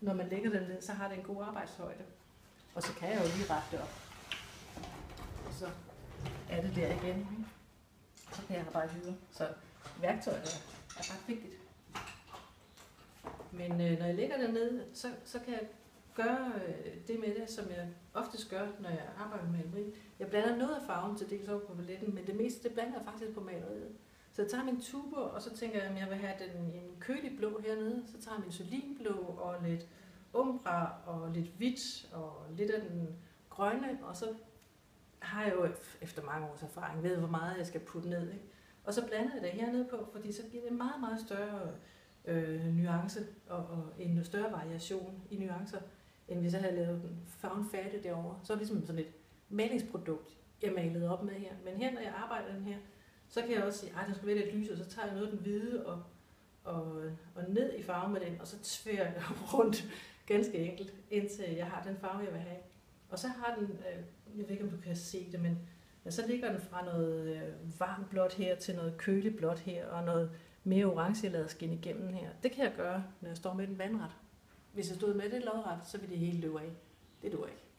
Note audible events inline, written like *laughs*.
når man lægger den ned, så har det en god arbejdshøjde. Og så kan jeg jo lige rette det op. Og så er det der igen. Ikke? Så kan jeg arbejde videre. Så værktøjet er, er ret vigtigt. Men øh, når jeg lægger den ned, så, så kan jeg gøre øh, det med det, som jeg oftest gør, når jeg arbejder med maleri. Jeg blander noget af farven til dels over på paletten, men det meste det blander jeg faktisk på maleriet. Så jeg tager min tuber, og så tænker jeg, at jeg vil have den i kølig blå hernede. Så tager jeg min solinblå og lidt umbra og lidt hvidt og lidt af den grønne, og så har jeg jo efter mange års erfaring ved, hvor meget jeg skal putte ned. Ikke? Og så blander jeg det hernede på, fordi så giver det en meget, meget større øh, nuance og, og en større variation i nuancer, end hvis jeg havde lavet den found fatte derovre. Så er det ligesom sådan et malingsprodukt, jeg malede op med her. Men her, når jeg arbejder den her, så kan jeg også sige, at den skal være lidt lys, og så tager jeg noget af den hvide og, og, og ned i farven med den, og så tværer jeg *laughs* rundt ganske enkelt, indtil jeg har den farve, jeg vil have. Og så har den, øh, jeg ved ikke om du kan se det, men ja, så ligger den fra noget øh, varmt blåt her til noget køligt blåt her, og noget mere orange lavet skin igennem her. Det kan jeg gøre, når jeg står med den vandret. Hvis jeg stod med det lodret, så ville det hele løbe af. Det duer ikke.